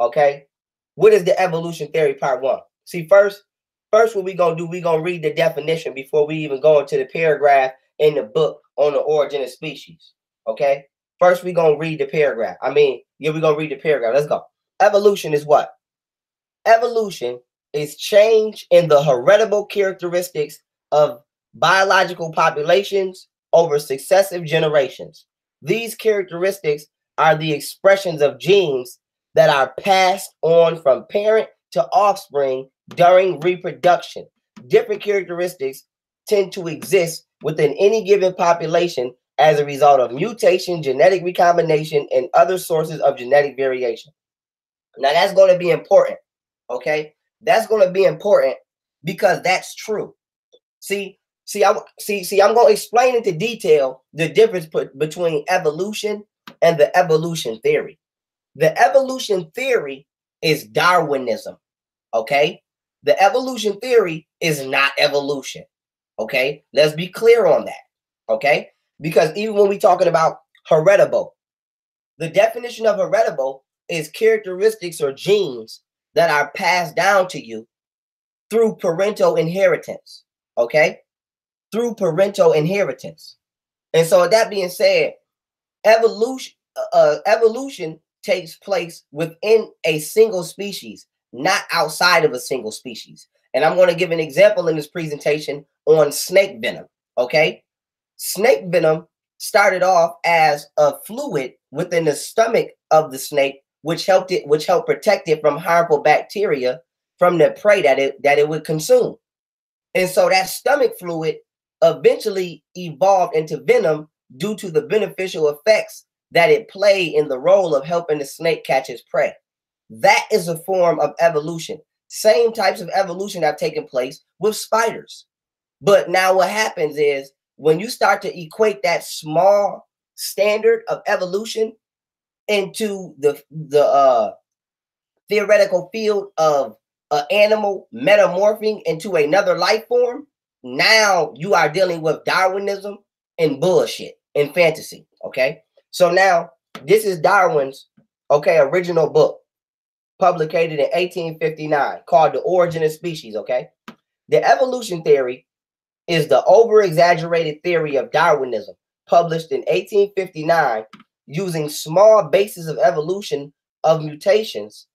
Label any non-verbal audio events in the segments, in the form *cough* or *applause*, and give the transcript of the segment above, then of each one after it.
Okay. What is the evolution theory part one? See, first, first what we gonna do, we gonna read the definition before we even go into the paragraph in the book on the origin of species. Okay. First, we gonna read the paragraph. I mean, yeah, we gonna read the paragraph. Let's go. Evolution is what? Evolution is change in the heritable characteristics of biological populations over successive generations. These characteristics are the expressions of genes that are passed on from parent to offspring during reproduction. Different characteristics tend to exist within any given population as a result of mutation, genetic recombination, and other sources of genetic variation. Now, that's going to be important. Okay. That's going to be important because that's true. See, see, I see, see, I'm going to explain into detail the difference between evolution and the evolution theory. The evolution theory is Darwinism. Okay. The evolution theory is not evolution. Okay. Let's be clear on that. Okay. Because even when we're talking about heritable, the definition of heritable is characteristics or genes that are passed down to you through parental inheritance. Okay? Through parental inheritance. And so, that being said, evolution uh, uh, evolution takes place within a single species, not outside of a single species. And I'm going to give an example in this presentation on snake venom. Okay? Snake venom started off as a fluid within the stomach of the snake which helped it, which helped protect it from harmful bacteria from the prey that it that it would consume. And so that stomach fluid eventually evolved into venom due to the beneficial effects that it played in the role of helping the snake catch its prey. That is a form of evolution. Same types of evolution have taken place with spiders. But now what happens is when you start to equate that small standard of evolution into the the uh, theoretical field of an animal metamorphing into another life form, now you are dealing with Darwinism and bullshit and fantasy. Okay, so now this is Darwin's okay original book, published in 1859, called The Origin of Species. Okay, the evolution theory is the over exaggerated theory of Darwinism, published in 1859 using small bases of evolution of mutations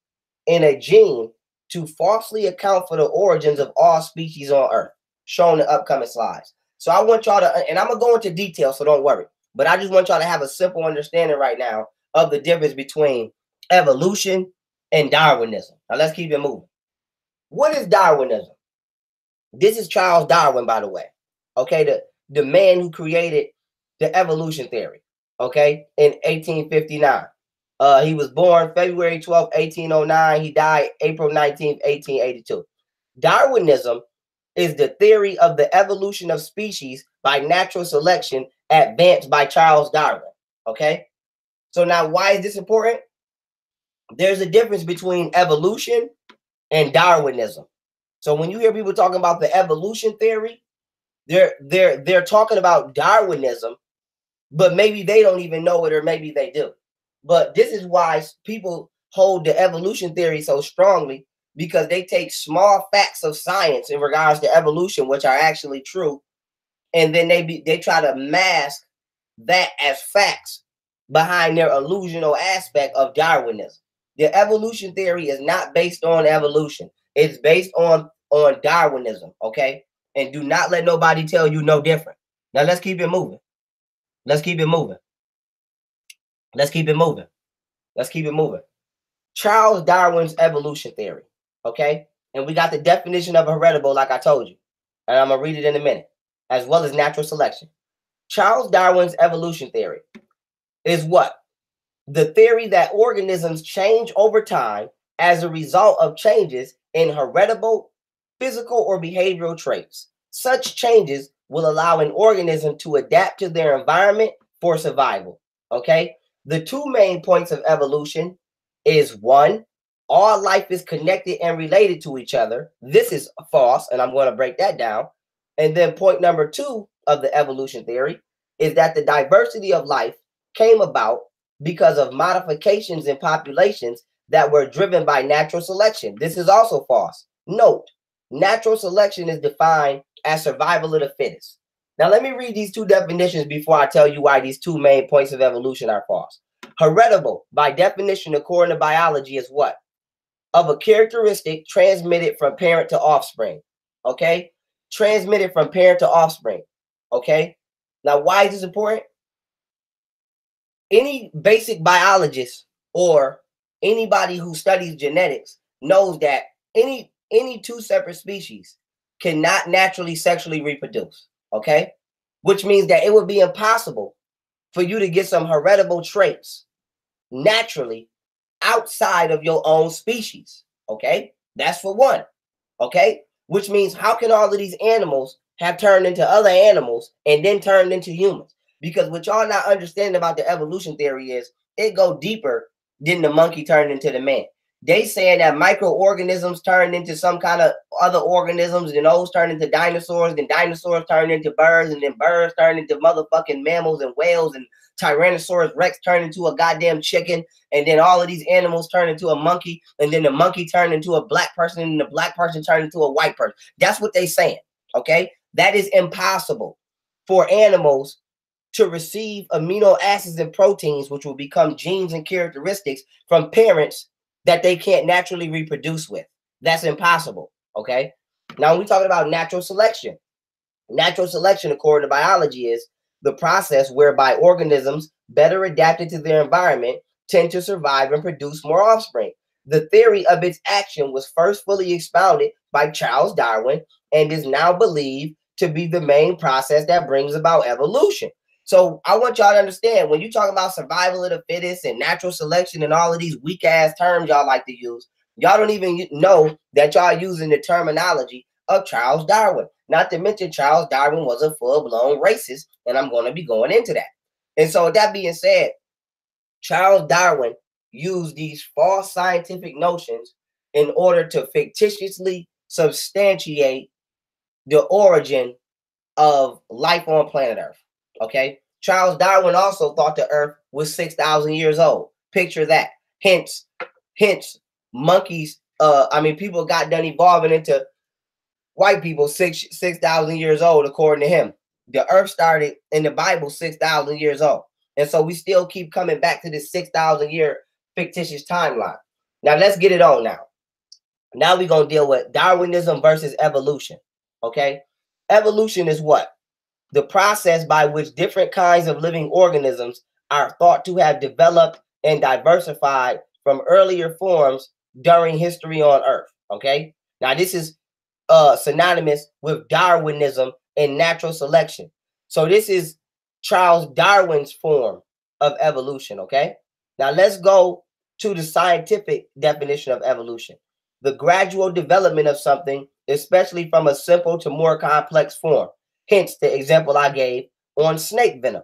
in a gene to falsely account for the origins of all species on Earth, shown in upcoming slides. So I want y'all to, and I'm gonna go into detail, so don't worry. But I just want y'all to have a simple understanding right now of the difference between evolution and Darwinism. Now let's keep it moving. What is Darwinism? This is Charles Darwin, by the way. Okay, the, the man who created the evolution theory okay, in 1859. Uh, he was born February 12, 1809. He died April 19, 1882. Darwinism is the theory of the evolution of species by natural selection advanced by Charles Darwin. Okay. So now why is this important? There's a difference between evolution and Darwinism. So when you hear people talking about the evolution theory, they're they're they're talking about Darwinism but maybe they don't even know it, or maybe they do. But this is why people hold the evolution theory so strongly because they take small facts of science in regards to evolution, which are actually true, and then they be, they try to mask that as facts behind their illusional aspect of Darwinism. The evolution theory is not based on evolution; it's based on on Darwinism. Okay, and do not let nobody tell you no different. Now let's keep it moving. Let's keep it moving. Let's keep it moving. Let's keep it moving. Charles Darwin's evolution theory. Okay. And we got the definition of heritable, like I told you. And I'm going to read it in a minute, as well as natural selection. Charles Darwin's evolution theory is what? The theory that organisms change over time as a result of changes in heritable, physical, or behavioral traits. Such changes will allow an organism to adapt to their environment for survival. Okay. The two main points of evolution is one, all life is connected and related to each other. This is false, and I'm going to break that down. And then point number two of the evolution theory is that the diversity of life came about because of modifications in populations that were driven by natural selection. This is also false. Note, natural selection is defined as survival of the fittest. Now, let me read these two definitions before I tell you why these two main points of evolution are false. Heritable, by definition, according to biology, is what? Of a characteristic transmitted from parent to offspring. Okay? Transmitted from parent to offspring. Okay? Now, why is this important? Any basic biologist or anybody who studies genetics knows that any any two separate species cannot naturally sexually reproduce. Okay? Which means that it would be impossible for you to get some heritable traits naturally outside of your own species. Okay? That's for one. Okay? Which means how can all of these animals have turned into other animals and then turned into humans? Because what y'all not understanding about the evolution theory is it go deeper than the monkey turned into the man. They saying that microorganisms turned into some kind of other organisms, and those turned into dinosaurs, then dinosaurs turned into birds, and then birds turned into motherfucking mammals and whales, and Tyrannosaurus Rex turned into a goddamn chicken, and then all of these animals turned into a monkey, and then the monkey turned into a black person, and the black person turned into a white person. That's what they saying. Okay, that is impossible for animals to receive amino acids and proteins, which will become genes and characteristics from parents that they can't naturally reproduce with. That's impossible. Okay. Now, we're talking about natural selection. Natural selection, according to biology, is the process whereby organisms better adapted to their environment tend to survive and produce more offspring. The theory of its action was first fully expounded by Charles Darwin and is now believed to be the main process that brings about evolution. So I want y'all to understand when you talk about survival of the fittest and natural selection and all of these weak ass terms y'all like to use, y'all don't even know that y'all using the terminology of Charles Darwin. Not to mention Charles Darwin was a full blown racist, and I'm going to be going into that. And so, that being said, Charles Darwin used these false scientific notions in order to fictitiously substantiate the origin of life on planet Earth. Okay. Charles Darwin also thought the earth was 6,000 years old. Picture that. Hence, hence, monkeys, uh, I mean, people got done evolving into white people six 6,000 years old, according to him. The earth started in the Bible 6,000 years old. And so we still keep coming back to this 6,000 year fictitious timeline. Now let's get it on now. Now we're going to deal with Darwinism versus evolution. Okay. Evolution is what? The process by which different kinds of living organisms are thought to have developed and diversified from earlier forms during history on Earth. Okay. Now, this is uh, synonymous with Darwinism and natural selection. So, this is Charles Darwin's form of evolution. Okay. Now, let's go to the scientific definition of evolution the gradual development of something, especially from a simple to more complex form. Hence the example I gave on snake venom.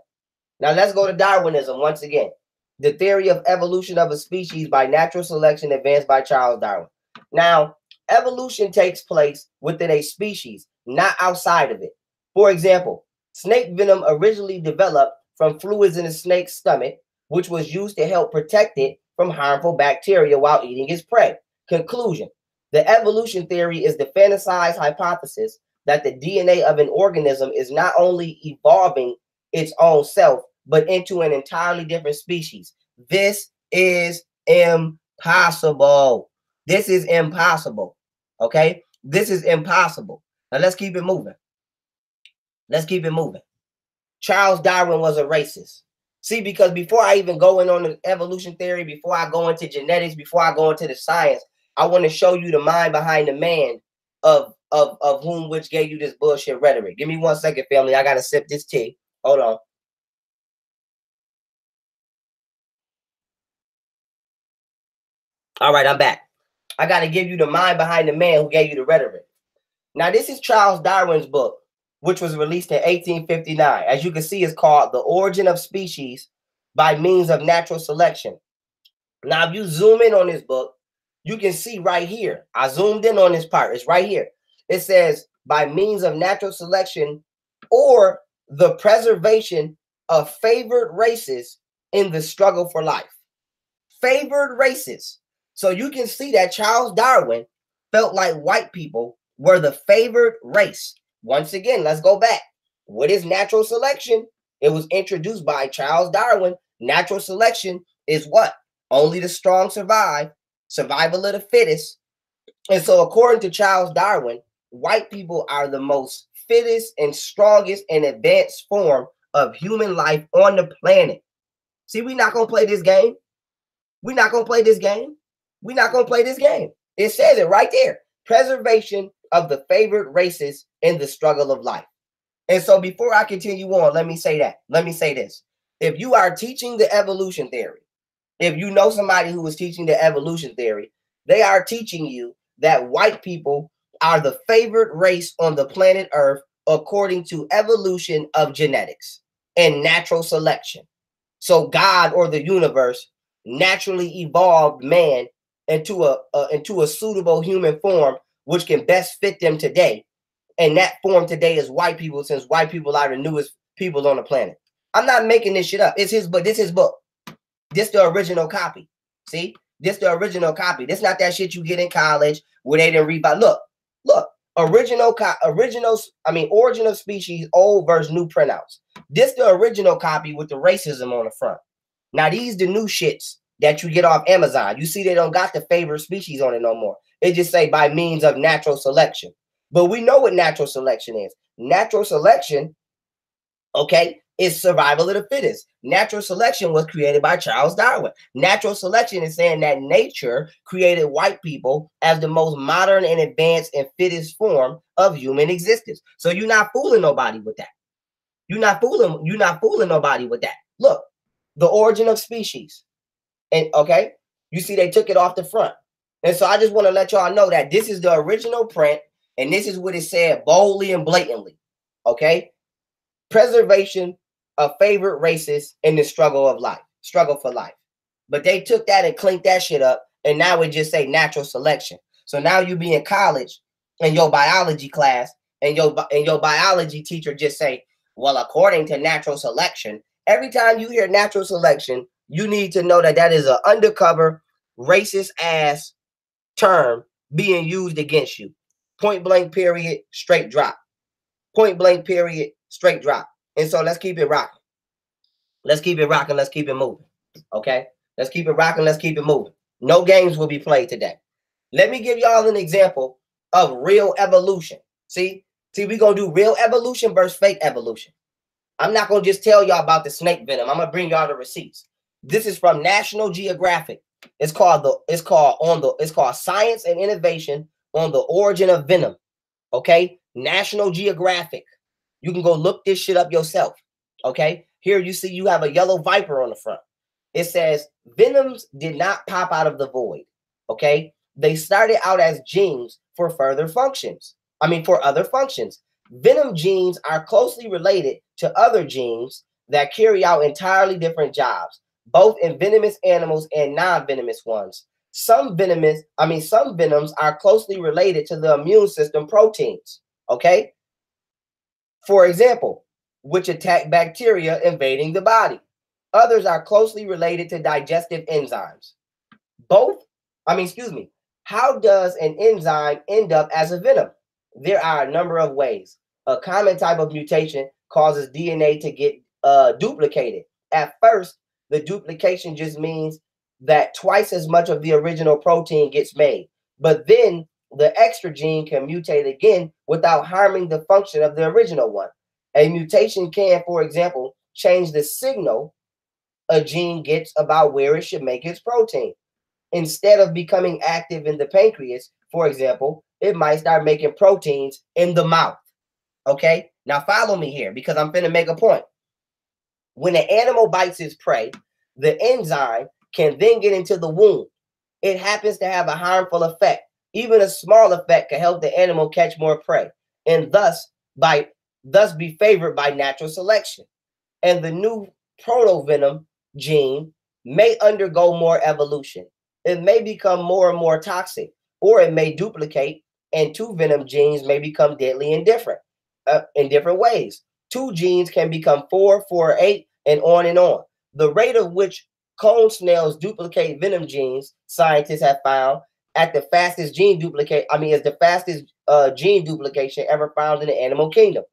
Now let's go to Darwinism once again. The theory of evolution of a species by natural selection advanced by Charles Darwin. Now, evolution takes place within a species, not outside of it. For example, snake venom originally developed from fluids in a snake's stomach, which was used to help protect it from harmful bacteria while eating its prey. Conclusion The evolution theory is the fantasized hypothesis that the DNA of an organism is not only evolving its own self, but into an entirely different species. This is impossible. This is impossible. Okay? This is impossible. Now let's keep it moving. Let's keep it moving. Charles Darwin was a racist. See, because before I even go in on the evolution theory, before I go into genetics, before I go into the science, I want to show you the mind behind the man of of of whom which gave you this bullshit rhetoric. Give me one second, family. I gotta sip this tea. Hold on. All right, I'm back. I got to give you the mind behind the man who gave you the rhetoric. Now, this is Charles Darwin's book, which was released in 1859. As you can see, it's called The Origin of Species by Means of Natural Selection. Now, if you zoom in on this book, you can see right here. I zoomed in on this part. It's right here. It says by means of natural selection or the preservation of favored races in the struggle for life. Favored races. So you can see that Charles Darwin felt like white people were the favored race. Once again, let's go back. What is natural selection? It was introduced by Charles Darwin. Natural selection is what? Only the strong survive, survival of the fittest. And so, according to Charles Darwin, white people are the most fittest and strongest and advanced form of human life on the planet. See, we're not gonna play this game. We're not gonna play this game. We're not gonna play this game. It says it right there. Preservation of the favored races in the struggle of life. And so before I continue on, let me say that. Let me say this. If you are teaching the evolution theory, if you know somebody who is teaching the evolution theory, they are teaching you that white people are the favored race on the planet Earth according to evolution of genetics and natural selection. So God or the universe naturally evolved man into a, into a suitable human form which can best fit them today. And that form today is white people, since white people are the newest people on the planet. I'm not making this shit up. It's his book. This his book. This the original copy. See, this the original copy. This not that shit you get in college where they didn't read by. Look, look, original, original. I mean, origin of species, old versus new printouts. This the original copy with the racism on the front. Now these the new shits that you get off Amazon. You see, they don't got the favorite species on it no more. It just say by means of natural selection. But we know what natural selection is. Natural selection, okay, is survival of the fittest. Natural selection was created by Charles Darwin. Natural selection is saying that nature created white people as the most modern and advanced and fittest form of human existence. So you're not fooling nobody with that. You're not fooling, you're not fooling nobody with that. Look, the origin of species. And okay, you see they took it off the front. And so I just want to let y'all know that this is the original print, and this is what it said boldly and blatantly. Okay. Preservation of favorite races in the struggle of life, struggle for life. But they took that and cleaned that shit up, and now it just say natural selection. So now you be in college in your biology class, and your and your biology teacher just say, well, according to natural selection. Every time you hear natural selection, you need to know that that is an undercover racist ass term being used against you. Point blank, period, straight drop. Point blank, period, straight drop. And so let's keep it rocking. Let's keep it rocking. Let's keep it moving. Okay. Let's keep it rocking. Let's keep it moving. No games will be played today. Let me give y'all an example of real evolution. See, see, we're gonna do real evolution versus fake evolution. I'm not gonna just tell y'all about the snake venom. I'm gonna bring y'all the receipts. This is from National Geographic. It's called the it's called on the it's called Science and Innovation on the Origin of Venom. Okay, National Geographic. You can go look this shit up yourself. Okay, here you see you have a yellow viper on the front. It says venoms did not pop out of the void. Okay, they started out as genes for further functions. I mean, for other functions. Venom genes are closely related to other genes that carry out entirely different jobs both in venomous animals and non-venomous ones. Some venomous, I mean, some venoms are closely related to the immune system proteins. Okay. For example, which attack bacteria invading the body. Others are closely related to digestive enzymes. Both, I mean, excuse me, how does an enzyme end up as a venom? There are a number of ways. A common type of mutation causes DNA to get uh, duplicated. At first, the duplication just means that twice as much of the original protein gets made. But then the extra gene can mutate again without harming the function of the original one. A mutation can, for example, change the signal a gene gets about where it should make its protein. Instead of becoming active in the pancreas, for example, it might start making proteins in the mouth. Okay, now follow me here because I'm going to make a point. When an animal bites its prey, the enzyme can then get into the wound. It happens to have a harmful effect. Even a small effect can help the animal catch more prey, and thus by thus be favored by natural selection. And the new protovenom gene may undergo more evolution. It may become more and more toxic, or it may duplicate, and two venom genes may become deadly in different uh, in different ways. Two genes can become four, four, eight, and on and on. The rate of which cone snails duplicate venom genes, scientists have found, at the fastest gene duplicate, I mean, it's the fastest uh, gene duplication ever found in the animal kingdom.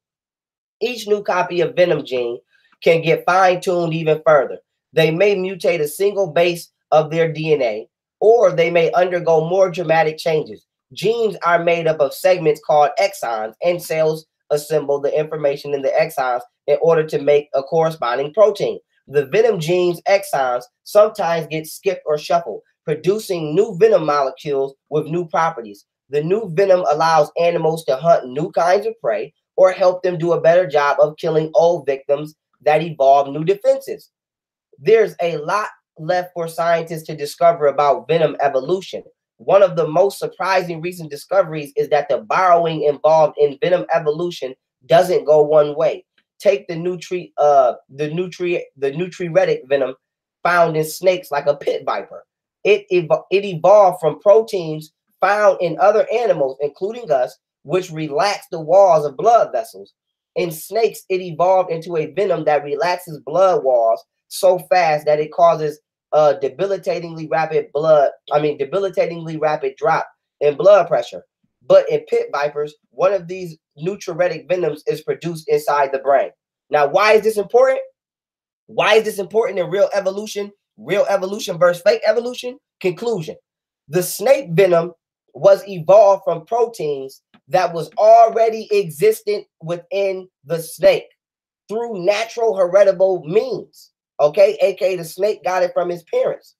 Each new copy of venom gene can get fine-tuned even further. They may mutate a single base of their DNA, or they may undergo more dramatic changes. Genes are made up of segments called exons, and cells assemble the information in the exons in order to make a corresponding protein. The venom gene's exons sometimes get skipped or shuffled, producing new venom molecules with new properties. The new venom allows animals to hunt new kinds of prey or help them do a better job of killing old victims that evolve new defenses. There's a lot left for scientists to discover about venom evolution. One of the most surprising recent discoveries is that the borrowing involved in venom evolution doesn't go one way. Take the nutri uh the nutri the nutriretic venom found in snakes like a pit viper. It ev- it evolved from proteins found in other animals, including us, which relax the walls of blood vessels. In snakes, it evolved into a venom that relaxes blood walls so fast that it causes a debilitatingly rapid blood, I mean, debilitatingly rapid drop in blood pressure. But in pit vipers, one of these nutriretic venoms is produced inside the brain. Now, why is this important? Why is this important in real evolution? Real evolution versus fake evolution? Conclusion. The snake venom was evolved from proteins that was already existent within the snake through natural heritable means. Okay, aka the snake got it from his parents.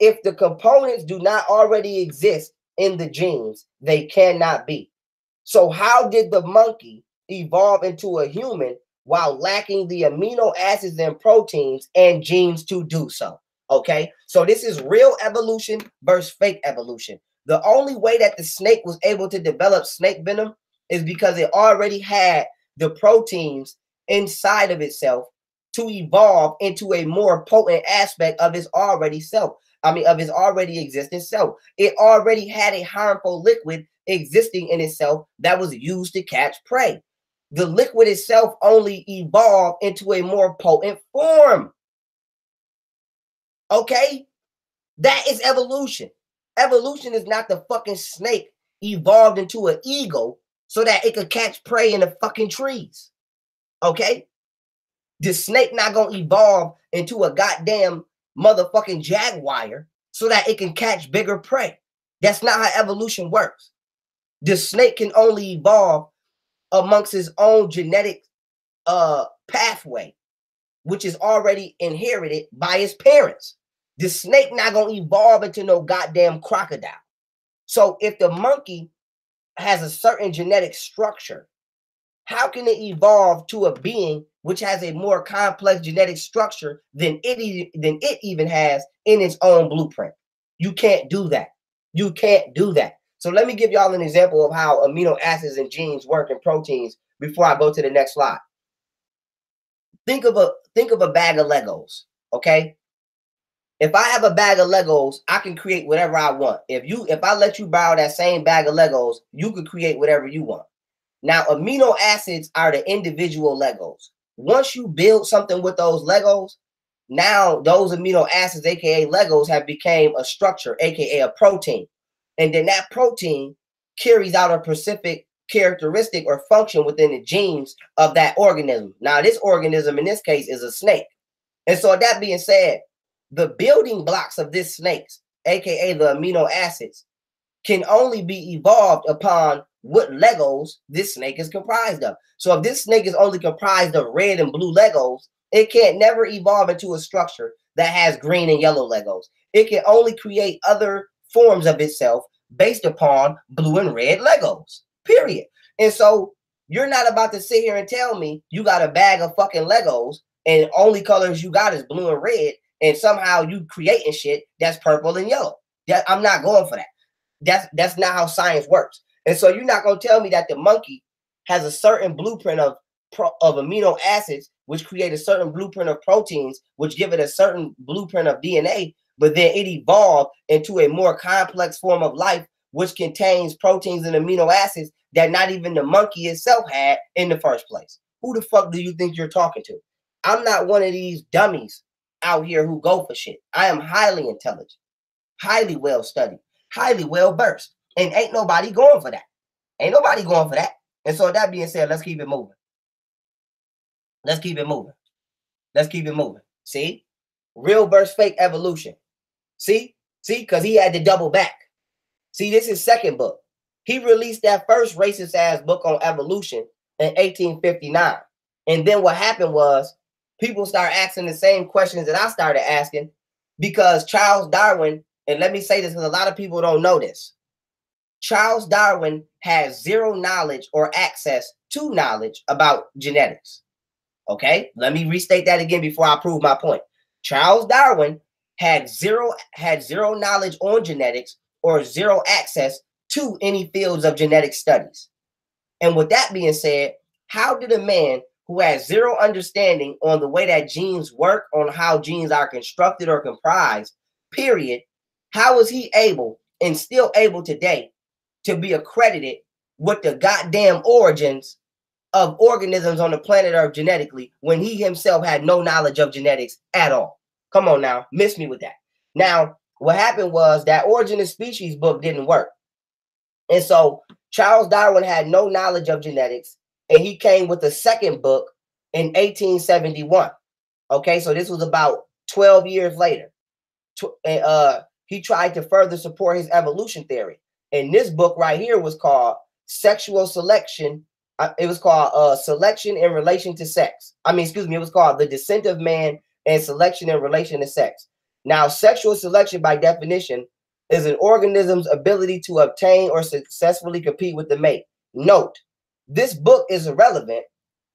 If the components do not already exist in the genes, they cannot be. So, how did the monkey evolve into a human while lacking the amino acids and proteins and genes to do so? Okay, so this is real evolution versus fake evolution. The only way that the snake was able to develop snake venom is because it already had the proteins inside of itself to evolve into a more potent aspect of its already self. I mean, of its already existing self. It already had a harmful liquid existing in itself that was used to catch prey. The liquid itself only evolved into a more potent form. Okay? That is evolution. Evolution is not the fucking snake evolved into an eagle so that it could catch prey in the fucking trees. Okay? The snake not gonna evolve into a goddamn motherfucking jaguar so that it can catch bigger prey. That's not how evolution works. The snake can only evolve amongst his own genetic uh pathway, which is already inherited by his parents. The snake not gonna evolve into no goddamn crocodile. So if the monkey has a certain genetic structure, how can it evolve to a being which has a more complex genetic structure than it than it even has in its own blueprint? You can't do that. You can't do that. So let me give y'all an example of how amino acids and genes work in proteins before I go to the next slide. Think of a think of a bag of Legos, okay? If I have a bag of Legos, I can create whatever I want. If you if I let you borrow that same bag of Legos, you can create whatever you want. Now, amino acids are the individual Legos. Once you build something with those Legos, now those amino acids, aka Legos, have became a structure, aka a protein. And then that protein carries out a specific characteristic or function within the genes of that organism. Now, this organism in this case is a snake. And so that being said, the building blocks of this snakes, aka the amino acids, can only be evolved upon what Legos this snake is comprised of. So if this snake is only comprised of red and blue Legos, it can't never evolve into a structure that has green and yellow Legos. It can only create other forms of itself based upon blue and red Legos. Period. And so you're not about to sit here and tell me you got a bag of fucking Legos and only colors you got is blue and red and somehow you creating shit that's purple and yellow. That I'm not going for that. That's that's not how science works. And so you're not gonna tell me that the monkey has a certain blueprint of of amino acids, which create a certain blueprint of proteins, which give it a certain blueprint of DNA, but then it evolved into a more complex form of life, which contains proteins and amino acids that not even the monkey itself had in the first place. Who the fuck do you think you're talking to? I'm not one of these dummies out here who go for shit. I am highly intelligent, highly well studied, highly well versed, and ain't nobody going for that. Ain't nobody going for that. And so that being said, let's keep it moving. Let's keep it moving. Let's keep it moving. See? Real versus fake evolution. See? See? Because he had to double back. See, this is second book. He released that first racist ass book on evolution in 1859. And then what happened was people start asking the same questions that I started asking because Charles Darwin, and let me say this because a lot of people don't know this. Charles Darwin has zero knowledge or access to knowledge about genetics. Okay, let me restate that again before I prove my point. Charles Darwin had zero had zero knowledge on genetics or zero access to any fields of genetic studies. And with that being said, how did a man who has zero understanding on the way that genes work, on how genes are constructed or comprised, period, how is he able and still able today to be accredited with the goddamn origins of organisms on the planet Earth genetically when he himself had no knowledge of genetics at all. Come on now, miss me with that. Now, what happened was that Origin of Species book didn't work. And so Charles Darwin had no knowledge of genetics, and he came with a second book in 1871. Okay, so this was about 12 years later. Uh, he tried to further support his evolution theory. And this book right here was called Sexual Selection it was called uh, Selection in Relation to Sex. I mean, excuse me, it was called The Descent of Man and Selection in Relation to Sex. Now, sexual selection, by definition, is an organism's ability to obtain or successfully compete with the mate. Note, this book is irrelevant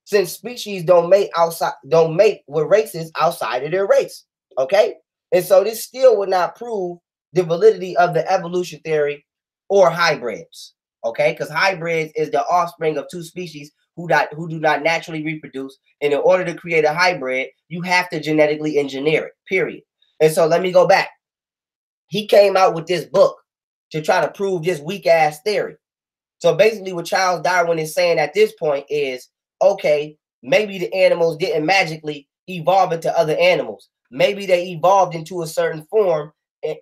since species don't mate outside, don't mate with races outside of their race. Okay, and so this still would not prove the validity of the evolution theory or hybrids okay? Because hybrids is the offspring of two species who not who do not naturally reproduce. And in order to create a hybrid, you have to genetically engineer it. Period. And so let me go back. He came out with this book to try to prove this weak ass theory. So basically, what Charles Darwin is saying at this point is, okay, maybe the animals didn't magically evolve into other animals. Maybe they evolved into a certain form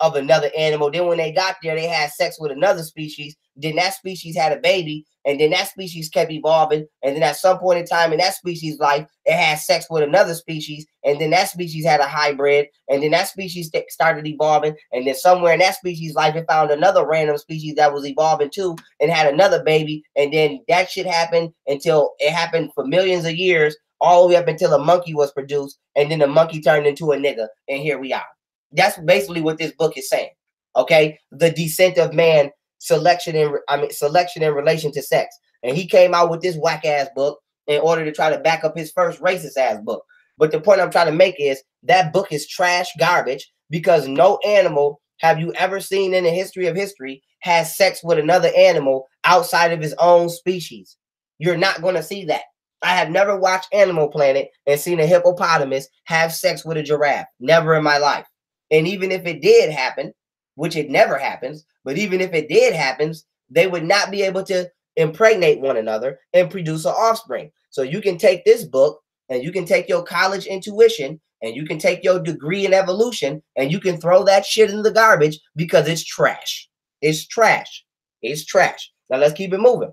of another animal. Then when they got there, they had sex with another species. Then that species had a baby, and then that species kept evolving. And then at some point in time in that species' life, it had sex with another species, and then that species had a hybrid, and then that species started evolving. And then somewhere in that species' life, it found another random species that was evolving too, and had another baby. And then that shit happened until it happened for millions of years, all the way up until a monkey was produced, and then the monkey turned into a nigga, and here we are. That's basically what this book is saying. Okay, the descent of man, selection and I mean selection in relation to sex, and he came out with this whack ass book in order to try to back up his first racist ass book. But the point I'm trying to make is that book is trash garbage because no animal have you ever seen in the history of history has sex with another animal outside of his own species. You're not going to see that. I have never watched Animal Planet and seen a hippopotamus have sex with a giraffe. Never in my life. And even if it did happen, which it never happens, but even if it did happens, they would not be able to impregnate one another and produce an offspring. So you can take this book and you can take your college intuition and you can take your degree in evolution and you can throw that shit in the garbage because it's trash. It's trash. It's trash. Now let's keep it moving.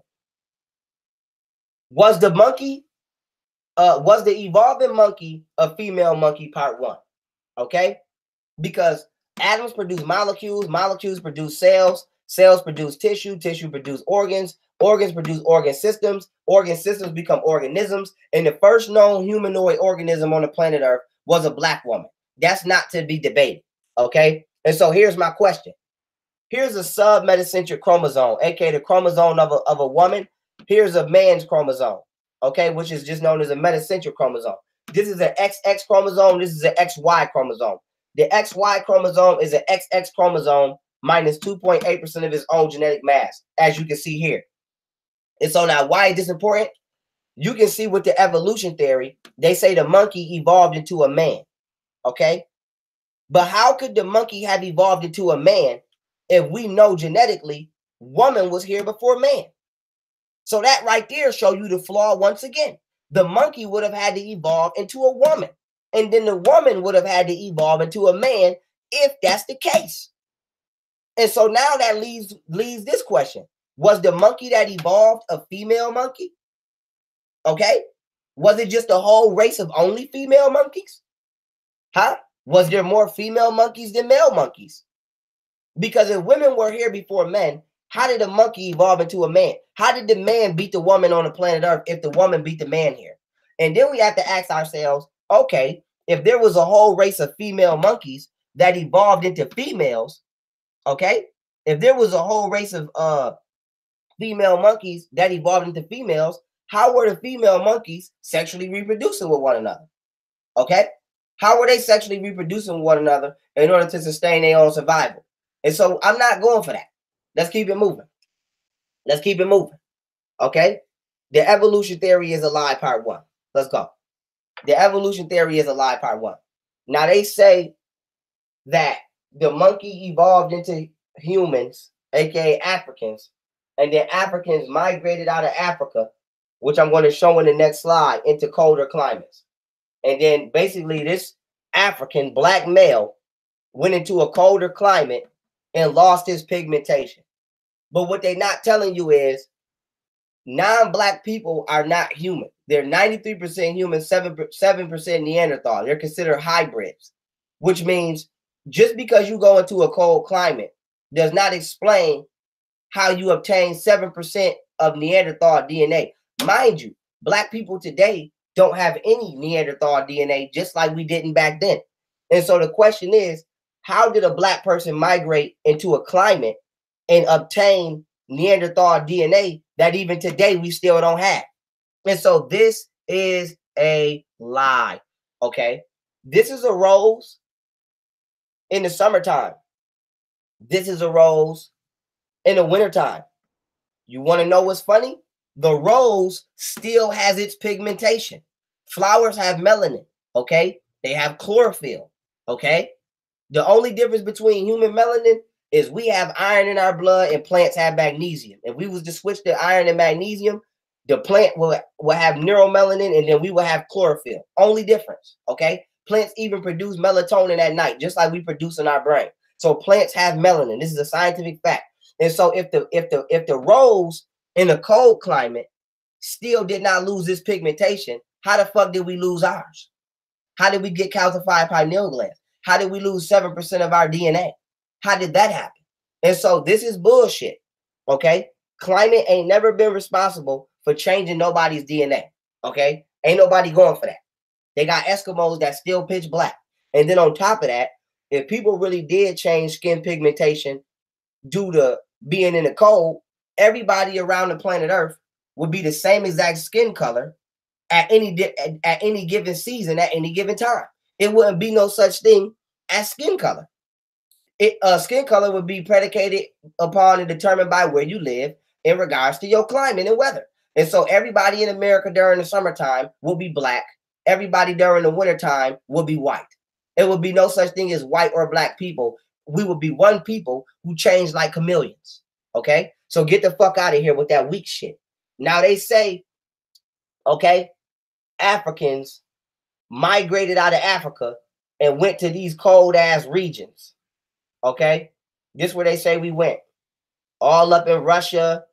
Was the monkey, uh, was the evolving monkey a female monkey part one? Okay because atoms produce molecules, molecules produce cells, cells produce tissue, tissue produce organs, organs produce organ systems, organ systems become organisms, and the first known humanoid organism on the planet Earth was a black woman. That's not to be debated, okay? And so here's my question. Here's a submetacentric chromosome, aka the chromosome of a, of a woman. Here's a man's chromosome, okay, which is just known as a metacentric chromosome. This is an XX chromosome. This is an XY chromosome. The XY chromosome is an XX chromosome minus 2.8% of its own genetic mass, as you can see here. And so now, why is this important? You can see with the evolution theory, they say the monkey evolved into a man. Okay. But how could the monkey have evolved into a man if we know genetically woman was here before man? So that right there show you the flaw once again. The monkey would have had to evolve into a woman. And then the woman would have had to evolve into a man if that's the case. And so now that leaves leaves this question. Was the monkey that evolved a female monkey? Okay. Was it just a whole race of only female monkeys? Huh? Was there more female monkeys than male monkeys? Because if women were here before men, how did a monkey evolve into a man? How did the man beat the woman on the planet Earth if the woman beat the man here? And then we have to ask ourselves, okay, if there was a whole race of female monkeys that evolved into females, okay, if there was a whole race of uh female monkeys that evolved into females, how were the female monkeys sexually reproducing with one another? Okay, how were they sexually reproducing with one another in order to sustain their own survival? And so I'm not going for that. Let's keep it moving. Let's keep it moving. Okay. The evolution theory is a lie, part one. Let's go. The evolution theory is a lie, part one. Now they say that the monkey evolved into humans, aka Africans, and then Africans migrated out of Africa, which I'm going to show in the next slide, into colder climates. And then basically, this African black male went into a colder climate and lost his pigmentation. But what they're not telling you is non-black people are not human. They're 93% human, 7 7% Neanderthal. They're considered hybrids, which means just because you go into a cold climate does not explain how you obtain 7% of Neanderthal DNA. Mind you, black people today don't have any Neanderthal DNA, just like we didn't back then. And so the question is, how did a black person migrate into a climate and obtain Neanderthal DNA that even today we still don't have? And so this is a lie. Okay. This is a rose in the summertime. This is a rose in the wintertime. You want to know what's funny? The rose still has its pigmentation. Flowers have melanin, okay? They have chlorophyll, okay? The only difference between human melanin is we have iron in our blood and plants have magnesium. If we was to switch the iron and magnesium, the plant will, will have neuromelanin and then we will have chlorophyll. Only difference, okay? Plants even produce melatonin at night, just like we produce in our brain. So plants have melanin. This is a scientific fact. And so if the if the if the rose in a cold climate still did not lose this pigmentation, how the fuck did we lose ours? How did we get calcified pineal glands? How did we lose 7% of our DNA? How did that happen? And so this is bullshit. Okay. Climate ain't never been responsible for changing nobody's DNA. Okay. Ain't nobody going for that. They got Eskimos that still pitch black. And then on top of that, if people really did change skin pigmentation due to being in the cold, everybody around the planet Earth would be the same exact skin color at any di- at, at any given season at any given time. It wouldn't be no such thing as skin color. It uh, skin color would be predicated upon and determined by where you live in regards to your climate and weather. And so everybody in America during the summertime will be black. Everybody during the wintertime will be white. It will be no such thing as white or black people. We will be one people who change like chameleons. Okay? So get the fuck out of here with that weak shit. Now they say, okay, Africans migrated out of Africa and went to these cold ass regions. Okay, this where they say we went. All up in Russia,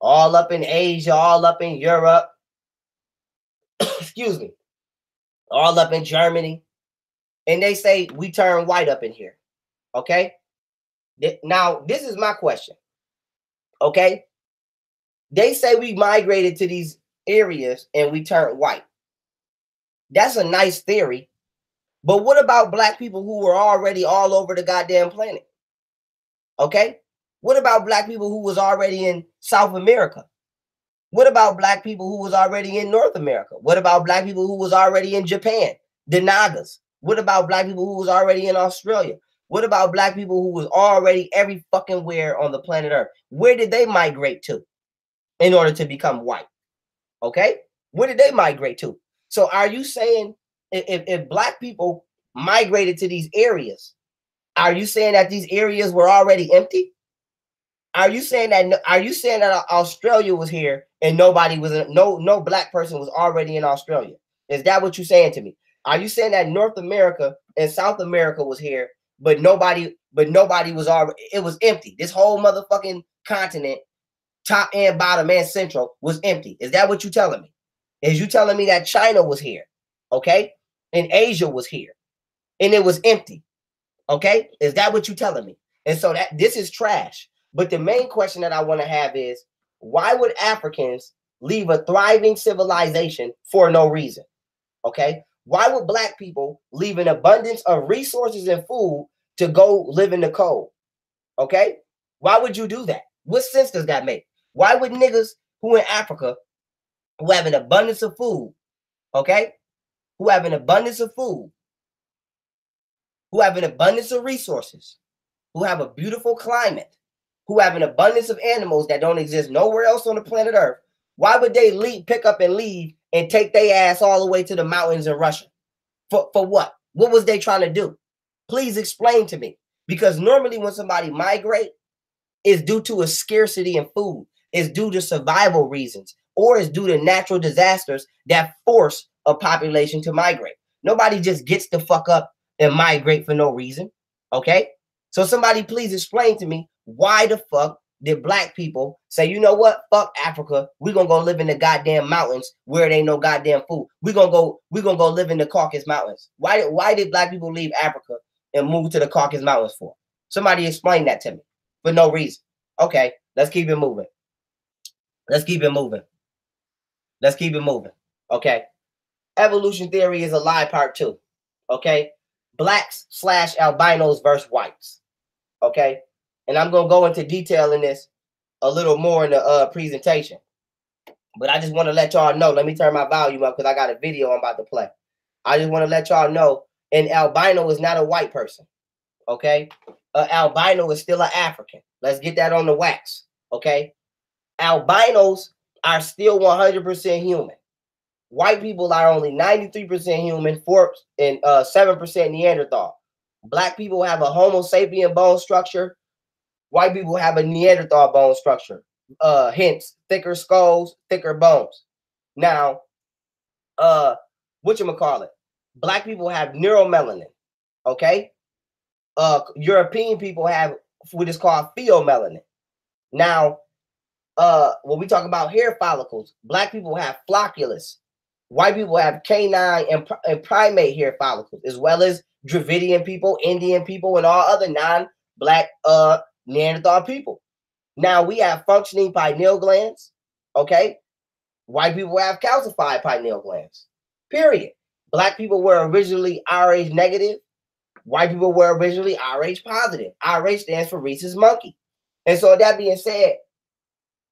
all up in Asia, all up in Europe. *coughs* Excuse me. All up in Germany. And they say we turn white up in here. Okay. Now, this is my question. Okay. They say we migrated to these areas and we turned white. That's a nice theory. But what about black people who were already all over the goddamn planet? Okay? What about black people who was already in South America? What about black people who was already in North America? What about black people who was already in Japan? The Nagas. What about black people who was already in Australia? What about black people who was already every fucking where on the planet Earth? Where did they migrate to in order to become white? Okay? Where did they migrate to? So are you saying if, if black people migrated to these areas, are you saying that these areas were already empty? Are you saying that are you saying that Australia was here and nobody was no no black person was already in Australia? Is that what you're saying to me? Are you saying that North America and South America was here, but nobody, but nobody was already, it was empty. This whole motherfucking continent, top and bottom and central, was empty. Is that what you're telling me? Is you telling me that China was here? Okay. And Asia was here. And it was empty. Okay. Is that what you're telling me? And so that this is trash. But the main question that I want to have is why would Africans leave a thriving civilization for no reason? Okay. Why would black people leave an abundance of resources and food to go live in the cold? Okay. Why would you do that? What sense does that make? Why would niggas who in Africa who have an abundance of food, okay, who have an abundance of food, who have an abundance of resources, who have a beautiful climate, who have an abundance of animals that don't exist nowhere else on the planet Earth, why would they leave, pick up and leave and take their ass all the way to the mountains in Russia? For, for what? What was they trying to do? Please explain to me. Because normally when somebody migrate, it's due to a scarcity in food. It's due to survival reasons or it's due to natural disasters that force a population to migrate. Nobody just gets the fuck up and migrate for no reason. Okay. So somebody please explain to me why the fuck did black people say, you know what? Fuck Africa. We're gonna go live in the goddamn mountains where it ain't no goddamn food. We're gonna go, we're gonna go live in the Caucasus Mountains. Why why did black people leave Africa and move to the Caucasus Mountains for? Somebody explain that to me for no reason. Okay, let's keep it moving. Let's keep it moving. Let's keep it moving. Okay. Evolution theory is a lie, part two. Okay. Blacks slash albinos versus whites. Okay. And I'm to go into detail in this a little more in the uh, presentation. But I just want to let y'all know. Let me turn my volume up because I got a video I'm about to play. I just want to let y'all know an albino is not a white person. Okay. An albino is still an African. Let's get that on the wax. Okay. Albinos are still 100% human. White people are only 93% human, 4 and uh, 7% Neanderthal. Black people have a Homo sapien bone structure. White people have a Neanderthal bone structure. Uh, hence, thicker skulls, thicker bones. Now, uh, what you call it? Black people have neuromelanin. Okay. Uh, European people have what is called pheomelanin. Now, uh when we talk about hair follicles, black people have flocculus, white people have canine and, and primate hair follicles, as well as Dravidian people, Indian people, and all other non-black uh Neanderthal people. Now we have functioning pineal glands. Okay, white people have calcified pineal glands. Period. Black people were originally Rh negative. White people were originally Rh positive. Rh stands for rhesus monkey. And so that being said,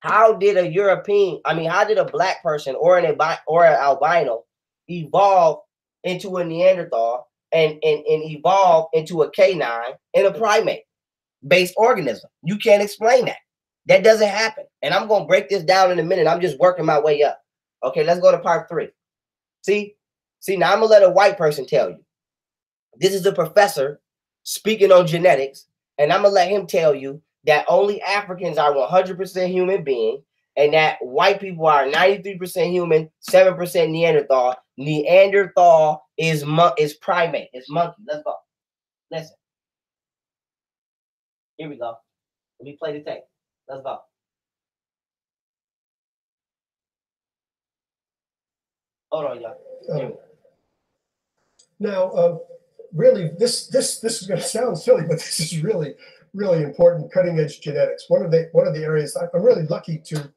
how did a European, I mean, how did a black person or an or an albino evolve into a Neanderthal and, and, and evolve into a canine and a primate based organism? You can't explain that. That doesn't happen. And I'm going to break this down in a minute. I'm just working my way up. Okay, let's go to part three. See, see, now I'm going to let a white person tell you. This is a professor speaking on genetics, and I'm going to let him tell you that only Africans are 100% human being and that white people are 93% human, 7% Neanderthal. Neanderthal is mon- is primate, it's monkey. Let's go. Listen. Here we go. Let me play the tape. Let's go. Hold on, y'all. Um, now, really, this this this is going to sound silly, but this is really really important cutting edge genetics. One of the one of the areas I'm really lucky to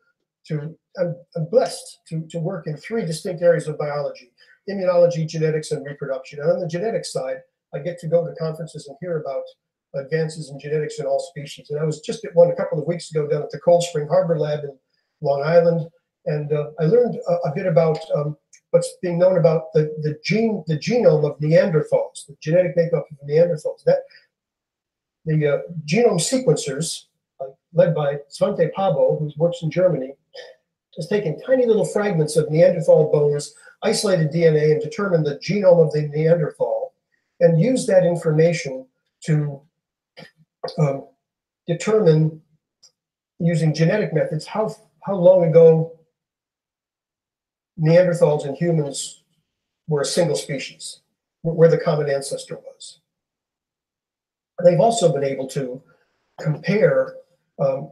to I'm, I'm blessed to, to work in three distinct areas of biology: immunology, genetics, and reproduction. And on the genetics side, I get to go to conferences and hear about advances in genetics in all species. And I was just at one a couple of weeks ago down at the Cold Spring Harbor Lab in Long Island, and uh, I learned a, a bit about um, what's being known about the, the gene the genome of Neanderthals, the genetic makeup of Neanderthals. That the uh, genome sequencers, led by Svante Pääbo, who works in Germany, has taken tiny little fragments of Neanderthal bones, isolated DNA, and determined the genome of the Neanderthal, and used that information to um, determine, using genetic methods, how, how long ago Neanderthals and humans were a single species, where the common ancestor was. They've also been able to compare um,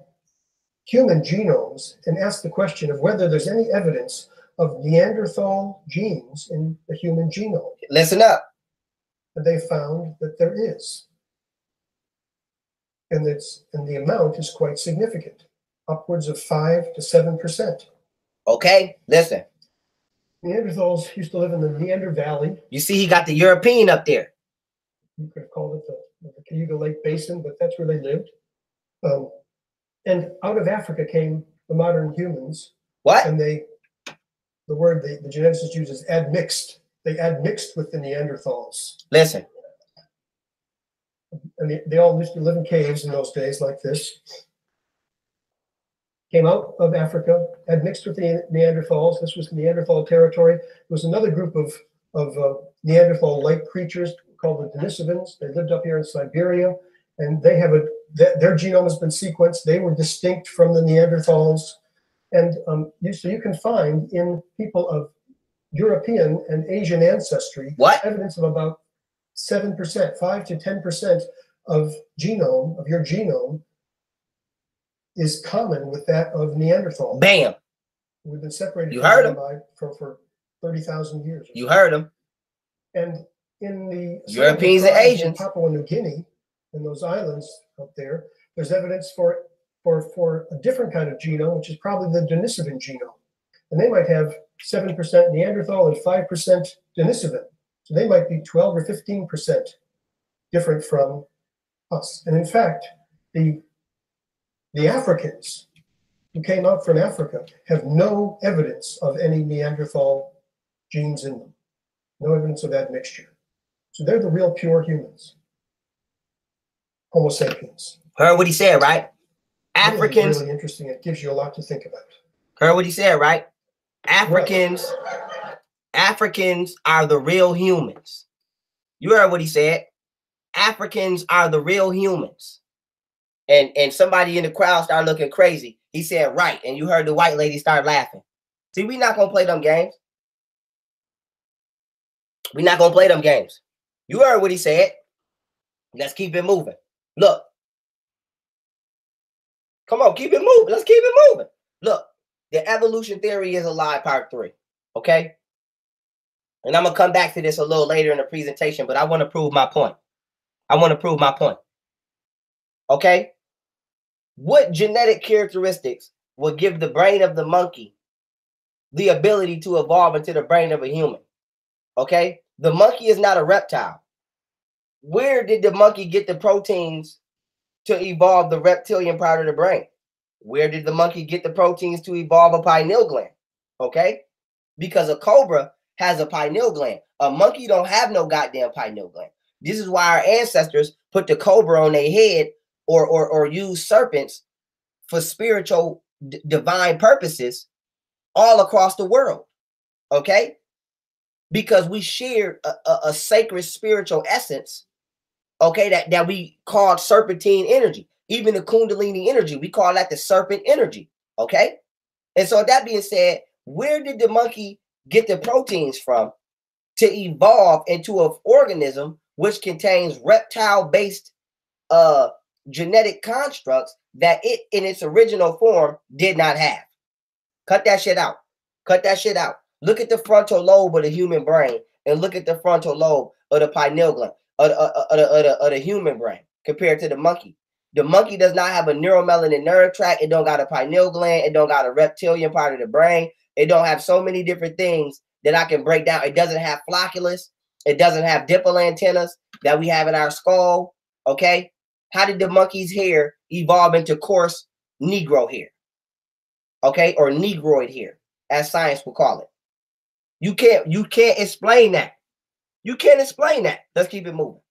human genomes and ask the question of whether there's any evidence of Neanderthal genes in the human genome. Listen up. And they found that there is. And it's and the amount is quite significant, upwards of five to seven percent. Okay, listen. Neanderthals used to live in the Neander Valley. You see, he got the European up there. You could have called it the, the Cayuga Lake Basin, but that's where they lived. Um, and out of Africa came the modern humans. What? And they, the word the, the geneticist uses admixed. They admixed with the Neanderthals. Listen. And they, they all used to live in caves in those days like this came out of Africa, had mixed with the Neanderthals. This was Neanderthal territory. There was another group of, of uh, Neanderthal-like creatures called the Denisovans. They lived up here in Siberia, and they have a th their genome has been sequenced. They were distinct from the Neanderthals, and um, you, so you can find in people of European and Asian ancestry what? evidence of about seven percent, five to ten percent of genome of your genome is common with that of Neanderthal. Bam. We've been separated you heard him. for, for 30,000 years. You heard him. And in the Europeans and Asians, Papua New Guinea, in those islands up there, there's evidence for for for a different kind of genome, which is probably the Denisovan genome. And they might have 7% Neanderthal and 5% Denisovan. So they might be 12 or 15% different from us. And in fact, the the Africans who came out from Africa have no evidence of any Neanderthal genes in them, no evidence of that mixture. So they're the real pure humans, Homo sapiens. Heard what he said, right? Africans. Really, really interesting. It gives you a lot to think about. Heard what he said, right? Africans. Africans are the real humans. You heard what he said. Africans are the real humans and and somebody in the crowd started looking crazy. He said, right. And you heard the white lady start laughing. See, we not gonna play them games. we not gonna play them games. You heard what he said. Let's keep it moving. Look. Come on, keep it moving. Let's keep it moving. Look, the evolution theory is a lie, part three. Okay. And I'm gonna come back to this a little later in the presentation, but I want to prove my point. I want to prove my point. Okay. What genetic characteristics will give the brain of the monkey the ability to evolve into the brain of a human? Okay, the monkey is not a reptile. Where did the monkey get the proteins to evolve the reptilian part of the brain? Where did the monkey get the proteins to evolve a pineal gland? Okay, because a cobra has a pineal gland. A monkey don't have no goddamn pineal gland. This is why our ancestors put the cobra on their head or or, or use serpents for spiritual divine purposes all across the world okay because we shared a, a, a, sacred spiritual essence okay that that we called serpentine energy even the kundalini energy we call that the serpent energy okay and so that being said where did the monkey get the proteins from to evolve into an organism which contains reptile based uh genetic constructs that it in its original form did not have. Cut that shit out. Cut that shit out. Look at the frontal lobe of the human brain and look at the frontal lobe of the pineal gland of the, of the, of the, of the human brain compared to the monkey. The monkey does not have a neuromelanin nerve tract. It don't got a pineal gland. It don't got a reptilian part of the brain. It don't have so many different things that I can break down. It doesn't have flocculus. It doesn't have dipole antennas that we have in our skull. Okay. How did the monkey's hair evolve into coarse Negro hair? Okay, or Negroid hair, as science will call it. You can't you can't explain that. You can't explain that. Let's keep it moving.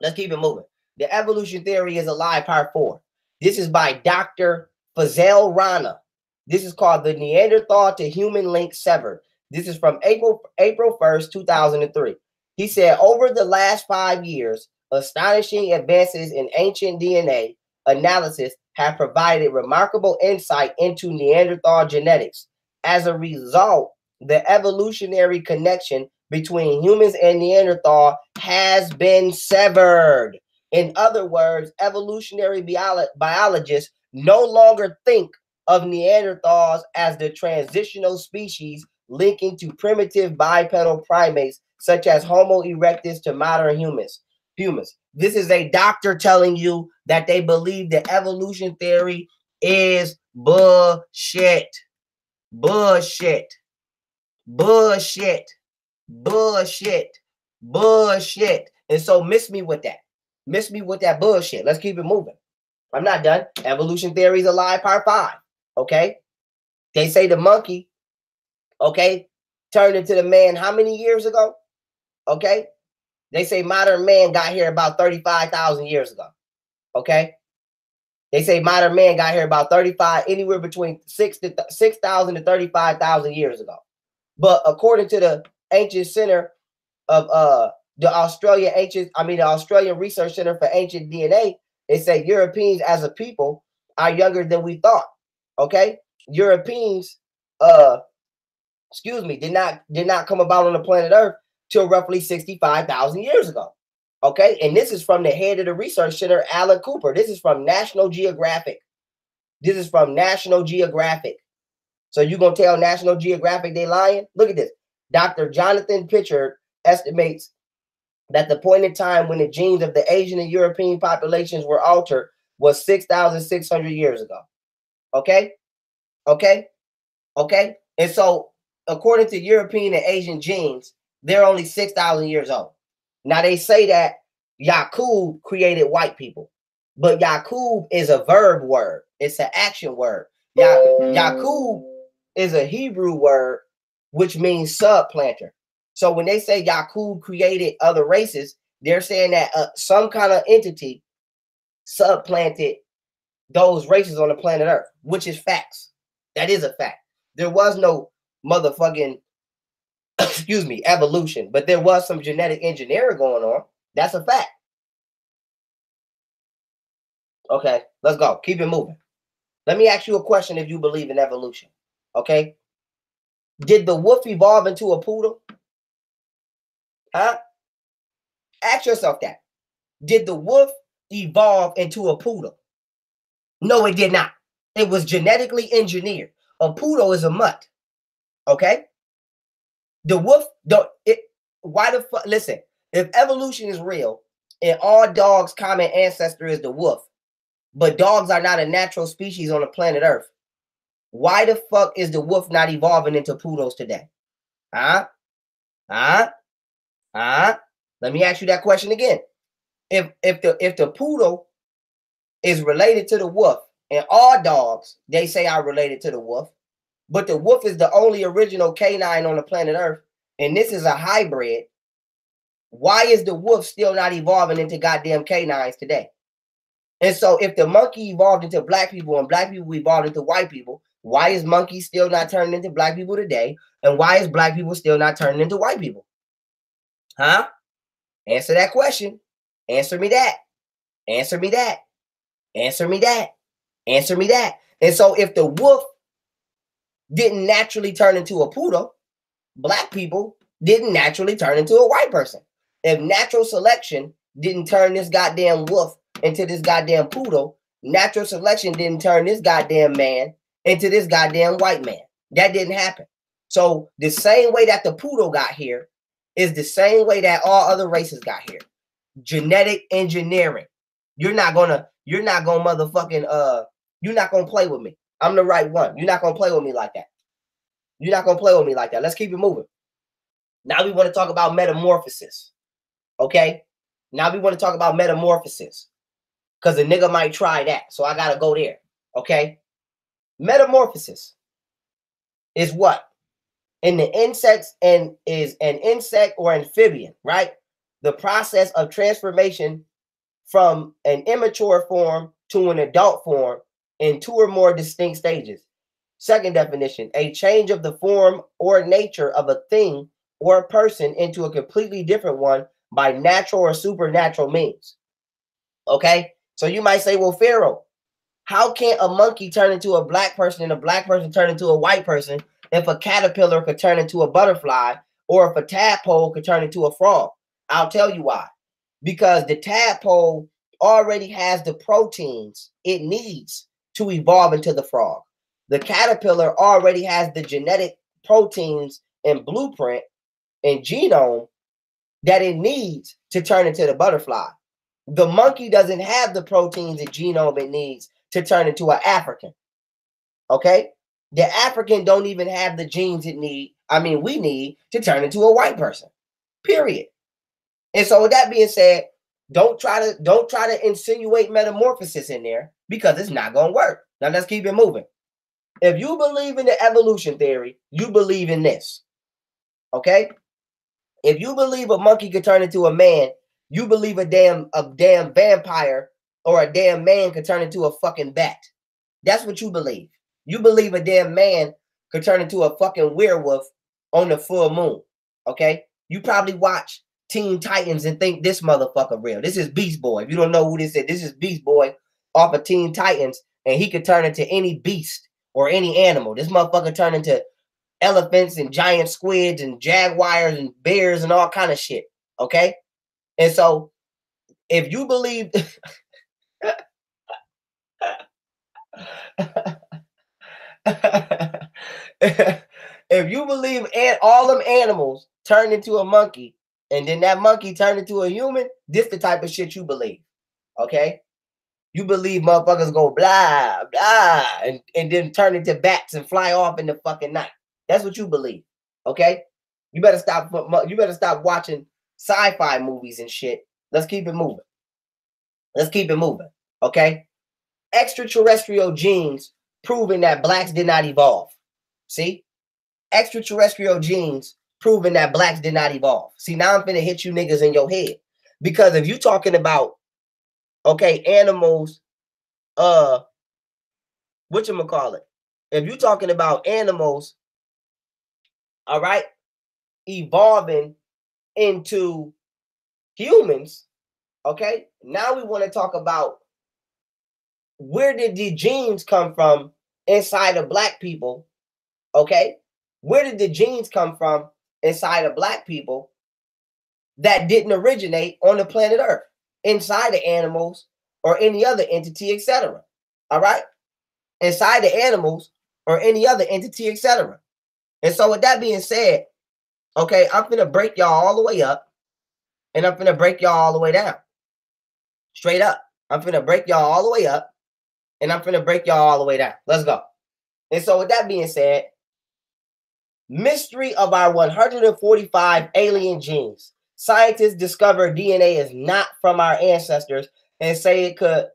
Let's keep it moving. The evolution theory is a lie, part four. This is by Dr. Fazale Rana. This is called the Neanderthal to Human Link Severed. This is from April April 1st, 2003. He said, over the last five years, astonishing advances in ancient DNA analysis have provided remarkable insight into Neanderthal genetics. As a result, the evolutionary connection between humans and Neanderthal has been severed. In other words, evolutionary biolo- biologists no longer think of Neanderthals as the transitional species linking to primitive bipedal primates such as Homo erectus to modern humans. Humans. This is a doctor telling you that they believe the evolution theory is bullshit. Bullshit. Bullshit. Bullshit. Bullshit. And so miss me with that. Miss me with that bullshit. Let's keep it moving. I'm not done. Evolution theory is a lie, part five. Okay. They say the monkey, okay, turned into the man how many years ago? Okay. They say modern man got here about 35,000 years ago. Okay. They say modern man got here about 35, anywhere between 6 to 6,000 to 35,000 years ago. But according to the ancient center of uh the Australian ancient, I mean the Australian Research Center for Ancient DNA, they say Europeans as a people are younger than we thought. Okay, Europeans, uh, excuse me, did not did not come about on the planet Earth till roughly sixty five thousand years ago. Okay, and this is from the head of the research center, Alan Cooper. This is from National Geographic. This is from National Geographic. So you gonna tell National Geographic they lying? Look at this. Dr. Jonathan Pritchard estimates that the point in time when the genes of the Asian and European populations were altered was 6,600 years ago. Okay? Okay? Okay? And so, according to European and Asian genes, they're only 6,000 years old. Now, they say that Yakub created white people, but Yakub is a verb word, it's an action word. Ya- Yakub is a Hebrew word which means subplanter. So when they say Yakub created other races, they're saying that uh, some kind of entity supplanted those races on the planet Earth, which is facts. That is a fact. There was no motherfucking, *coughs* excuse me, evolution, but there was some genetic engineering going on. That's a fact. Okay, let's go. Keep it moving. Let me ask you a question if you believe in evolution. Okay. Did the wolf evolve into a poodle? Huh? Ask yourself that. Did the wolf evolve into a poodle? No, it did not. It was genetically engineered. A poodle is a mutt. Okay? The wolf don't it why the fuck listen, if evolution is real and all dogs' common ancestor is the wolf, but dogs are not a natural species on the planet Earth, why the fuck is the wolf not evolving into poodles today? Huh? Huh? Huh? Let me ask you that question again. If if the if the poodle is related to the wolf, and all dogs they say are related to the wolf, but the wolf is the only original canine on the planet Earth, and this is a hybrid. Why is the wolf still not evolving into goddamn canines today? And so, if the monkey evolved into black people and black people evolved into white people, why is monkey still not turning into black people today? And why is black people still not turning into white people? Huh? Answer that question. Answer me that. Answer me that. Answer me that. Answer me that. And so if the wolf didn't naturally turn into a poodle, black people didn't naturally turn into a white person. If natural selection didn't turn this goddamn wolf into this goddamn poodle, natural selection didn't turn this goddamn man into this goddamn white man. That didn't happen. So the same way that the poodle got here is the same way that all other races got here. Genetic engineering. You're not gonna, you're not gonna motherfucking uh, you're not gonna play with me. I'm the right one. You're not gonna play with me like that. You're not gonna play with me like that. Let's keep it moving. Now we want to talk about metamorphosis. Okay. Now we want to talk about metamorphosis. Because a nigga might try that. So I gotta go there. Okay. Metamorphosis is what? In the insects and is an insect or amphibian, right? The process of transformation from an immature form to an adult form in two or more distinct stages. Second definition, a change of the form or nature of a thing or a person into a completely different one by natural or supernatural means. Okay? So you might say, well, Pharaoh, how can a monkey turn into a black person and a black person turn into a white person if a caterpillar could turn into a butterfly or if a tadpole could turn into a frog. I'll tell you why. Because the tadpole already has the proteins it needs to evolve into the frog. The caterpillar already has the genetic proteins and blueprint and genome that it needs to turn into the butterfly. The monkey doesn't have the proteins and genome it needs to turn into an African. Okay? The African don't even have the genes it need. I mean, we need to turn into a white person. Period. And so with that being said, don't try to don't try to insinuate metamorphosis in there because it's not to work. Now let's keep it moving. If you believe in the evolution theory, you believe in this. Okay? If you believe a monkey could turn into a man, you believe a damn a damn vampire or a damn man could turn into a fucking bat. That's what you believe. You believe a damn man could turn into a fucking werewolf on the full moon. Okay? You probably watch Teen Titans and think this motherfucker real. This is Beast Boy. If you don't know who this is, this is Beast Boy off of Teen Titans, and he could turn into any beast or any animal. This motherfucker turn into elephants and giant squids and jaguars and bears and all kind of shit. Okay? And so if you believe *laughs* if you believe and all them animals turned into a monkey and then that monkey turned into a human, this the type of shit you believe. Okay? You believe motherfuckers go blah blah and, and then turn into bats and fly off in the fucking night. That's what you believe. Okay? You better stop you better stop watching sci-fi movies and shit. Let's keep it moving. Let's keep it moving. Okay? Extraterrestrial genes proving that blacks did not evolve. See? Extraterrestrial genes proving that blacks did not evolve. See, now I'm gonna hit you niggas in your head. Because if you talking about okay, animals, uh what you call it? If you talking about animals, all right, evolving into humans, okay, now we want to talk about where did the genes come from inside of black people? Okay, where did the genes come from inside of black people that didn't originate on the planet Earth, inside the animals or any other entity, etc. All right, inside the animals or any other entity, etc. And so, with that being said, okay, I'm gonna break y'all all the way up, and I'm gonna break y'all all the way down, straight up. I'm gonna break y'all all the way up, and I'm gonna break y'all all the way down. Let's go. And so, with that being said, mystery of our 145 alien genes. Scientists discover DNA is not from our ancestors and say it could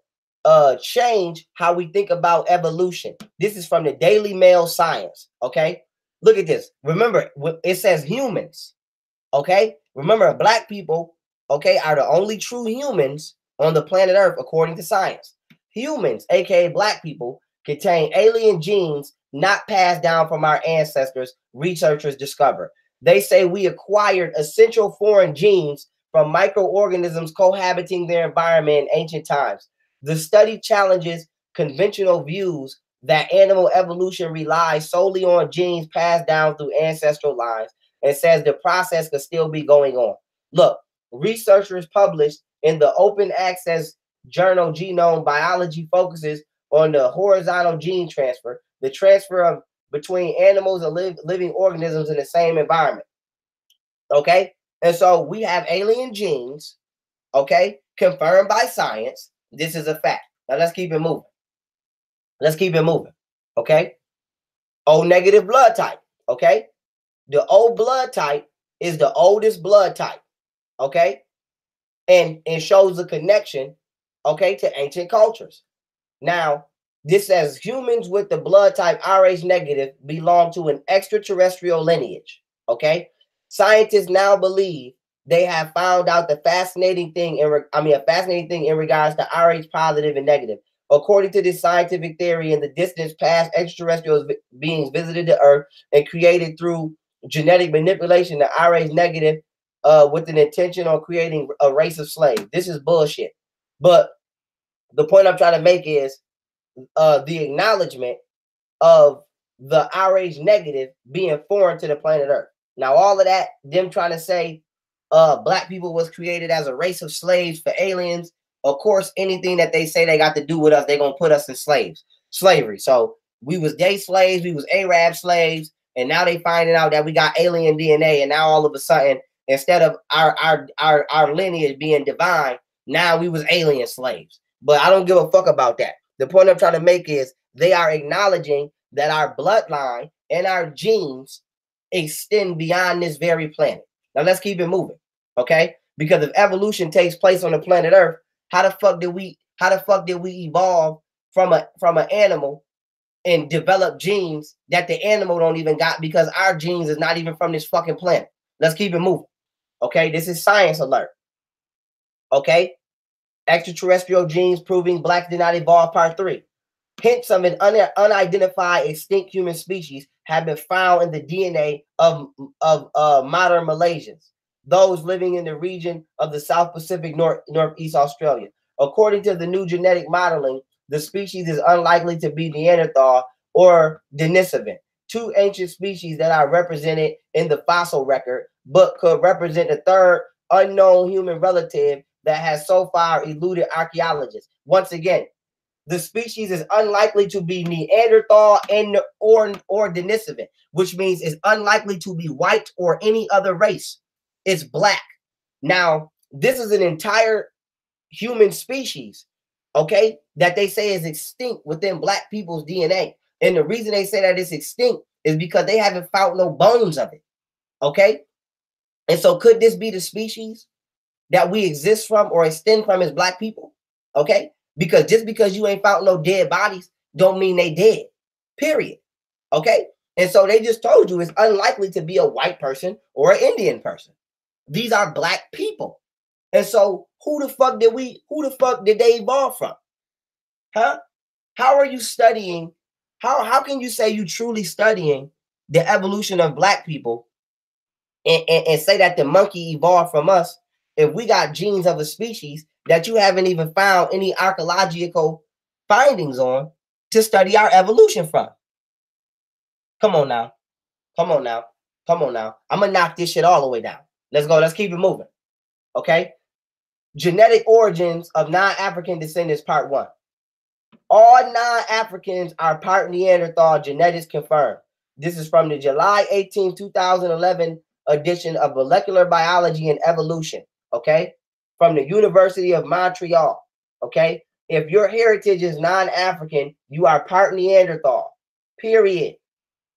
uh change how we think about evolution. This is from the Daily Mail Science. Okay, look at this. Remember, it says humans. Okay, remember, black people. Okay, are the only true humans on the planet Earth according to science. Humans, aka black people, contain alien genes not passed down from our ancestors, researchers discover. They say we acquired essential foreign genes from microorganisms cohabiting their environment in ancient times. The study challenges conventional views that animal evolution relies solely on genes passed down through ancestral lines and says the process could still be going on. Look, researchers published in the open access journal Genome Biology focuses on the horizontal gene transfer, the transfer of between animals and live, living organisms in the same environment. Okay, and so we have alien genes, okay, confirmed by science. This is a fact. Now let's keep it moving. Let's keep it moving. Okay. O negative blood type. Okay. The O blood type is the oldest blood type. Okay. And it shows a connection, okay, to ancient cultures. Now, this says humans with the blood type Rh negative belong to an extraterrestrial lineage. Okay. Scientists now believe they have found out the fascinating thing in re- I mean a fascinating thing in regards to Rh positive and negative. According to this scientific theory, in the distance past, extraterrestrial beings visited the Earth and created through genetic manipulation the Rh negative uh, with an intention on creating a race of slaves. This is bullshit. But the point I'm trying to make is uh, the acknowledgement of the Rh negative being foreign to the planet Earth. Now, all of that, them trying to say uh black people was created as a race of slaves for aliens. Of course, anything that they say they got to do with us, they're gonna put us in slaves, slavery. So we was gay slaves, we was Arab slaves, and now they finding out that we got alien DNA, and now all of a sudden, instead of our our our, our lineage being divine, now we was alien slaves. But I don't give a fuck about that. The point I'm trying to make is they are acknowledging that our bloodline and our genes extend beyond this very planet. Now let's keep it moving, okay? Because if evolution takes place on the planet Earth, how the fuck did we how the fuck did we evolve from a from an animal and develop genes that the animal don't even got because our genes is not even from this fucking planet. Let's keep it moving. Okay, this is science alert. Okay, extraterrestrial genes proving black did not evolve. Part three. Hints of an un- unidentified extinct human species have been found in the DNA of, of uh, modern Malaysians, those living in the region of the South Pacific, North, Northeast Australia. According to the new genetic modeling, the species is unlikely to be Neanderthal or Denisovan, two ancient species that are represented in the fossil record, but could represent a third unknown human relative that has so far eluded archaeologists. Once again, the species is unlikely to be Neanderthal and or or Denisovan, which means it's unlikely to be white or any other race. It's black. Now, this is an entire human species, okay, that they say is extinct within black people's DNA. And the reason they say that it's extinct is because they haven't found no bones of it. Okay. And so could this be the species that we exist from or extend from as black people? Okay. Because just because you ain't found no dead bodies, don't mean they dead. Period. Okay. And so they just told you it's unlikely to be a white person or an Indian person. These are black people. And so who the fuck did we who the fuck did they evolve from? Huh? How are you studying? How how can you say you truly studying the evolution of black people and, and, and say that the monkey evolved from us if we got genes of a species that you haven't even found any archaeological findings on to study our evolution from. Come on now. Come on now. Come on now. I'm going to knock this shit all the way down. Let's go. Let's keep it moving. Okay. Genetic origins of non African descendants, part one. All non Africans are part Neanderthal, genetics confirmed. This is from the July 18, 2011 edition of Molecular Biology and Evolution. Okay from the University of Montreal. Okay. If your heritage is non African, you are part Neanderthal. Period.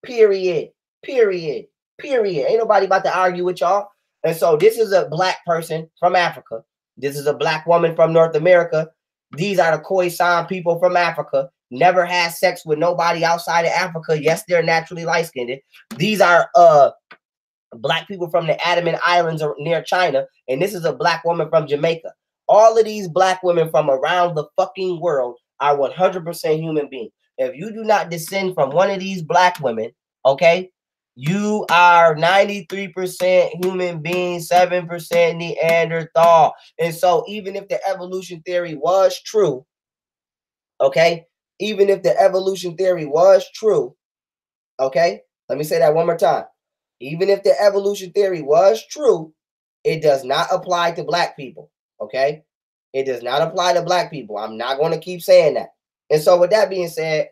Period. Period. Period. Ain't nobody about to argue with y'all. And so this is a black person from Africa. This is a black woman from North America. These are the Khoisan people from Africa. Never had sex with nobody outside of Africa. Yes, they're naturally light skinned. These are uh black people from the Andaman Islands or near China, and this is a black woman from Jamaica. All of these black women from around the fucking world are 100% human beings. If you do not descend from one of these black women, okay, you are 93% human being, 7% Neanderthal. And so, even if the evolution theory was true, okay, even if the evolution theory was true, okay, let me say that one more time even if the evolution theory was true, it does not apply to black people. Okay. It does not apply to black people. I'm not going to keep saying that. And so, with that being said,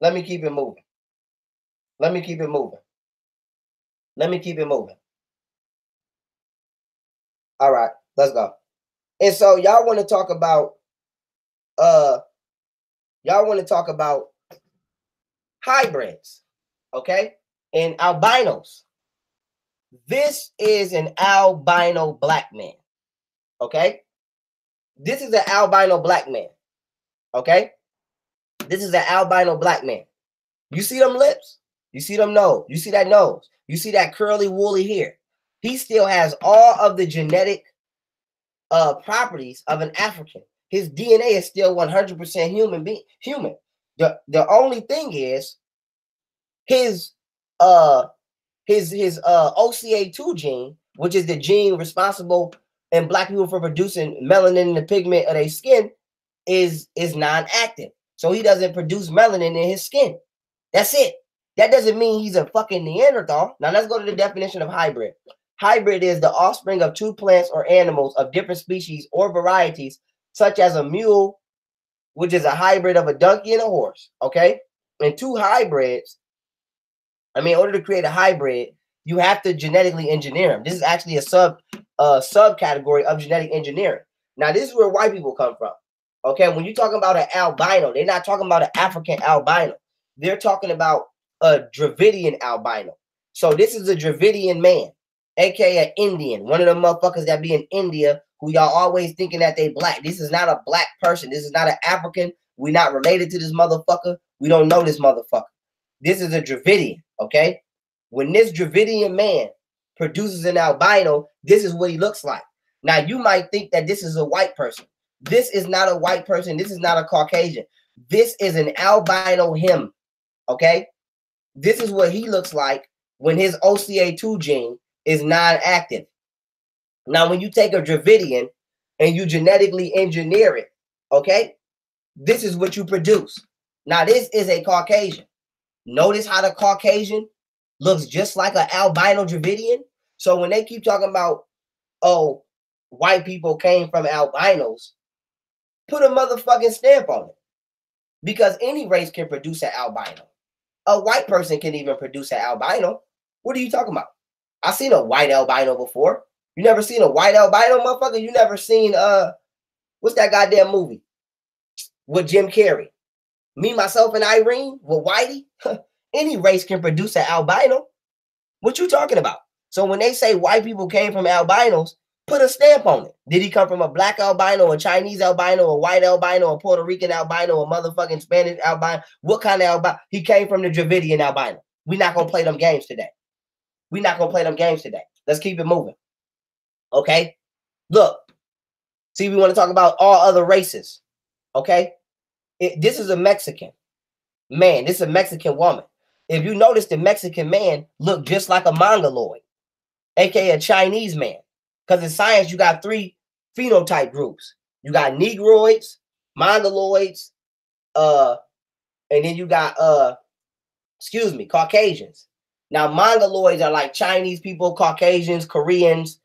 let me keep it moving. Let me keep it moving. Let me keep it moving. All right, let's go. And so, y'all want to talk about, uh, y'all want to talk about hybrids, okay? And albinos. This is an albino black man. Okay. This is an albino black man. Okay. This is an albino black man. You see them lips? You see them nose? You see that nose? You see that curly woolly hair? He still has all of the genetic uh properties of an African. His DNA is still 100% human being human. The the only thing is his uh his his uh OCA2 gene, which is the gene responsible in black people for producing melanin in the pigment of their skin, is is non-active. So he doesn't produce melanin in his skin. That's it. That doesn't mean he's a fucking Neanderthal. Now let's go to the definition of hybrid. Hybrid is the offspring of two plants or animals of different species or varieties, such as a mule, which is a hybrid of a donkey and a horse. Okay. And two hybrids, I mean, in order to create a hybrid, you have to genetically engineer them. This is actually a sub uh subcategory of genetic engineering. Now, this is where white people come from. Okay, when you're talking about an albino, they're not talking about an African albino. They're talking about a Dravidian albino. So this is a Dravidian man, aka Indian, one of the motherfuckers that be in India who y'all always thinking that they black. This is not a black person. This is not an African. we not related to this motherfucker. We don't know this motherfucker. This is a Dravidian, okay? When this Dravidian man produces an albino, this is what he looks like. Now, you might think that this is a white person. This is not a white person. This is not a Caucasian. This is an albino him, okay? This is what he looks like when his OCA2 gene is non-active. Now, when you take a Dravidian and you genetically engineer it, okay, this is what you produce. Now, this is a Caucasian. Notice how the Caucasian looks just like an albino Dravidian. So when they keep talking about, oh, white people came from albinos, put a motherfucking stamp on it. Because any race can produce an albino. A white person can even produce an albino. What are you talking about? I've seen a white albino before. You never seen a white albino motherfucker? You never seen uh what's that goddamn movie with Jim Carrey? Me, myself, and Irene with Whitey. Any race can produce an albino. What you talking about? So when they say white people came from albinos, put a stamp on it. Did he come from a black albino, a Chinese albino, a white albino, a Puerto Rican albino, a motherfucking Spanish albino? What kind of albino? He came from the Dravidian albino. We're not gonna play them games today. We're not gonna play them games today. Let's keep it moving. Okay. Look, see, we want to talk about all other races. Okay. It, this is a Mexican man. This is a Mexican woman. If you notice, the Mexican man looked just like a Mongoloid, aka a Chinese man. Because in science, you got three phenotype groups. You got Negroids, Mongoloids, uh, and then you got uh, excuse me, Caucasians. Now, Mongoloids are like Chinese people, Caucasians, Koreans,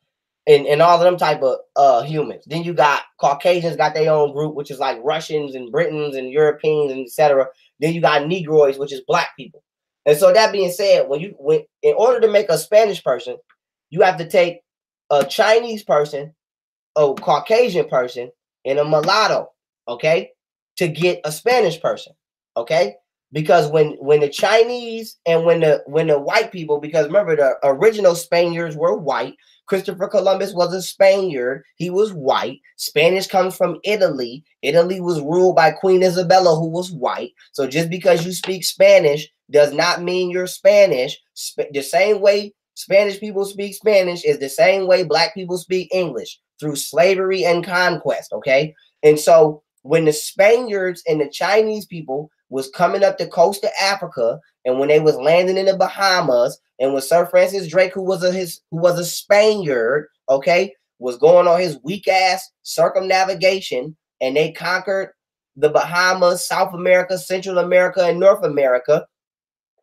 and, and all of them type of uh humans. Then you got Caucasians got their own group, which is like Russians and Britons and Europeans and etc. Then you got Negroids, which is black people. And so that being said, when you when in order to make a Spanish person, you have to take a Chinese person, a Caucasian person, and a mulatto, okay, to get a Spanish person, okay? Because when when the Chinese and when the when the white people, because remember the original Spaniards were white, Christopher Columbus was a Spaniard. He was white. Spanish comes from Italy. Italy was ruled by Queen Isabella, who was white. So just because you speak Spanish does not mean you're Spanish. Sp- the same way Spanish people speak Spanish is the same way black people speak English through slavery and conquest. Okay. And so when the Spaniards and the Chinese people was coming up the coast of Africa, and when they was landing in the Bahamas, and when Sir Francis Drake, who was a his who was a Spaniard, okay, was going on his weak ass circumnavigation, and they conquered the Bahamas, South America, Central America, and North America.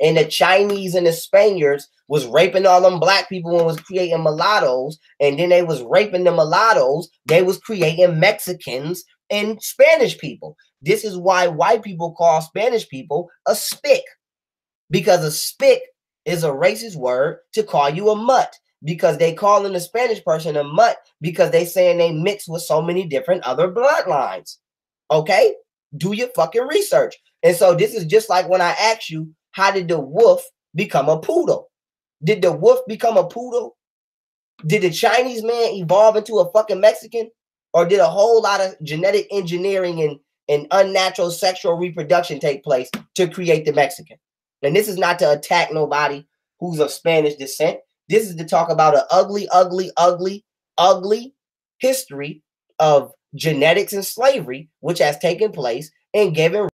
And the Chinese and the Spaniards was raping all them black people and was creating mulattoes, and then they was raping the mulattoes. They was creating Mexicans and Spanish people. This is why white people call Spanish people a spick, because a spick is a racist word to call you a mutt because they calling a Spanish person a mutt because they saying they mix with so many different other bloodlines. Okay? Do your fucking research. And so this is just like when I asked you, how did the wolf become a poodle? Did the wolf become a poodle? Did the Chinese man evolve into a fucking Mexican? Or did a whole lot of genetic engineering and, and unnatural sexual reproduction take place to create the Mexican? And this is not to attack nobody who's of Spanish descent. This is to talk about an ugly, ugly, ugly, ugly history of genetics and slavery, which has taken place and given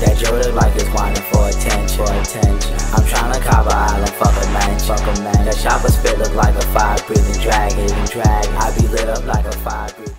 That like is for attention. For attention. I'm trying to cover island, fuck a man, fuck a man. That chopper spit look like a fire breathing dragon, dragon. I be lit up like a fire breathing.